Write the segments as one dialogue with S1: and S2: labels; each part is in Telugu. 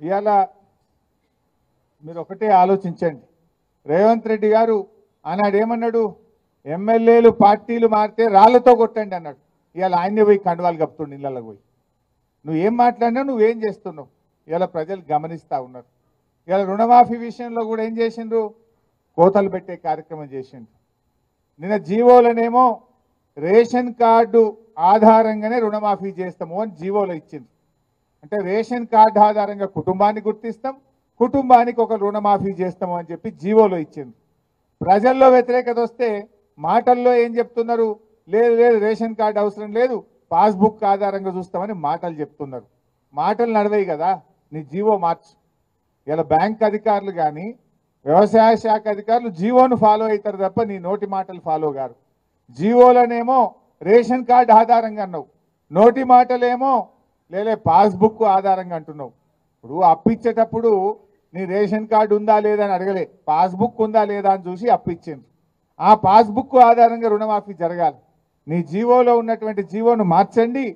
S1: ఇవాళ మీరు ఒకటే ఆలోచించండి. రేవంత్ రెడ్డి గారు ఆనాడు ఏమన్నాడు? ఎమ్మెల్యేలు పార్టీలు మారితే రాళ్ళతో కొట్టండి అన్నాడు. ఇవాళ ఆయన్నే పోయి కండువాలు కప్పుతుండు ఇళ్ళకి పోయి. నువ్వు ఏం మాట్లాడినా నువ్వేం చేస్తున్నావు? ఇవాళ ప్రజలు గమనిస్తూ ఉన్నారు. ఇవాళ రుణమాఫీ విషయంలో కూడా ఏం చేసిండ్రు? కోతలు పెట్టే కార్యక్రమం చేసిండ్రు. నిన్న జీవోలనేమో రేషన్ కార్డు ఆధారంగానే రుణమాఫీ చేస్తాము అని జీవోలో ఇచ్చింది అంటే రేషన్ కార్డు ఆధారంగా కుటుంబాన్ని గుర్తిస్తాం కుటుంబానికి ఒక రుణమాఫీ చేస్తాము అని చెప్పి జీవోలో ఇచ్చింది. ప్రజల్లో వ్యతిరేకత వస్తే మాటల్లో ఏం చెప్తున్నారు? లేదు లేదు రేషన్ కార్డు అవసరం లేదు పాస్బుక్ ఆధారంగా చూస్తామని మాటలు చెప్తున్నారు. మాటలు నడవయి కదా నీ జీవో మార్చు. ఇలా బ్యాంక్ అధికారులు కానీ వ్యవసాయ శాఖ అధికారులు జీవోను ఫాలో అవుతారు తప్ప నీ నోటి మాటలు ఫాలో గారు జీవోలనేమో రేషన్ కార్డు ఆధారంగా అన్నావు. నోటి మాటలేమో లేలే పాస్బుక్ ఆధారంగా అంటున్నావు. ఇప్పుడు అప్పిచ్చేటప్పుడు నీ రేషన్ కార్డు ఉందా లేదా అని అడగలే. పాస్బుక్ ఉందా లేదా అని చూసి అప్పిచ్చింది ఆ పాస్బుక్ ఆధారంగా రుణమాఫీ జరగాలి. నీ జీవోలో ఉన్నటువంటి జీవోను మార్చండి.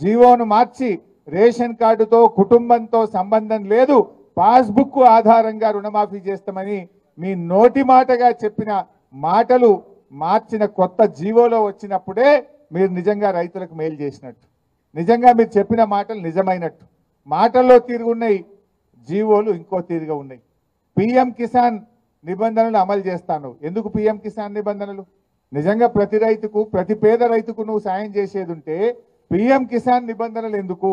S1: జీవోను మార్చి రేషన్ కార్డుతో కుటుంబంతో సంబంధం లేదు. పాస్బుక్ ఆధారంగా రుణమాఫీ చేస్తామని మీ నోటి మాటగా చెప్పిన మాటలు మార్చిన కొత్త జీవోలో వచ్చినప్పుడే మీరు నిజంగా రైతులకు మేలు చేసినట్టు. నిజంగా మీరు చెప్పిన మాటలు నిజమైనట్టు. మాటల్లో తిరుగున్నాయి జీవోలు ఇంకో తీరుగా ఉన్నాయి. పిఎం కిసాన్ నిబంధనలు అమలు చేస్తాను. ఎందుకు పిఎం కిసాన్ నిబంధనలు? నిజంగా ప్రతి రైతుకు ప్రతి పేద రైతుకు నువ్వు సాయం చేసేది ఉంటే పిఎం కిసాన్ నిబంధనలు ఎందుకు?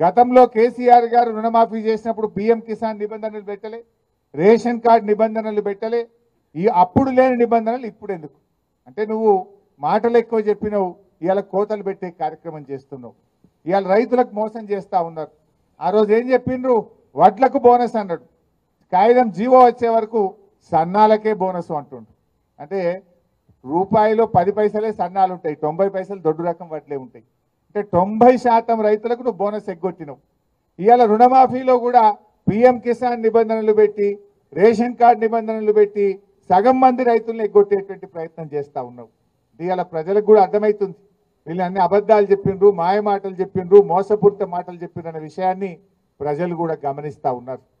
S1: గతంలో కేసీఆర్ గారు రుణమాఫీ చేసినప్పుడు పిఎం కిసాన్ నిబంధనలు పెట్టలే రేషన్ కార్డ్ నిబంధనలు పెట్టలే. ఈ అప్పుడు లేని నిబంధనలు ఇప్పుడు ఎందుకు? అంటే నువ్వు మాటలు ఎక్కువ చెప్పినావు ఇవాళ కోతలు పెట్టే కార్యక్రమం చేస్తున్నావు. ఇవాళ రైతులకు మోసం చేస్తూ ఉన్నారు. ఆ రోజు ఏం చెప్పిండ్రు? వడ్లకు బోనస్ అన్నాడు. కాగితం జీవో వచ్చే వరకు సన్నాలకే బోనస్ అంటుండు. అంటే రూపాయిలో పది పైసలే సన్నాలు ఉంటాయి. తొంభై పైసలు దొడ్డు రకం వడ్లే ఉంటాయి. అంటే తొంభై శాతం రైతులకు నువ్వు బోనస్ ఎగ్గొట్టినవు. ఇవాళ రుణమాఫీలో కూడా పిఎం కిసాన్ నిబంధనలు పెట్టి రేషన్ కార్డు నిబంధనలు పెట్టి సగం మంది రైతులను ఎగ్గొట్టేటువంటి ప్రయత్నం చేస్తూ ఉన్నావు. ఇవాళ ప్రజలకు కూడా అర్థమవుతుంది. వీళ్ళు అన్ని అబద్ధాలు చెప్పిండ్రు మాయ మాటలు చెప్పిండ్రు మోసపూరిత మాటలు చెప్పిండ్రు అనే విషయాన్ని ప్రజలు కూడా గమనిస్తా ఉన్నారు.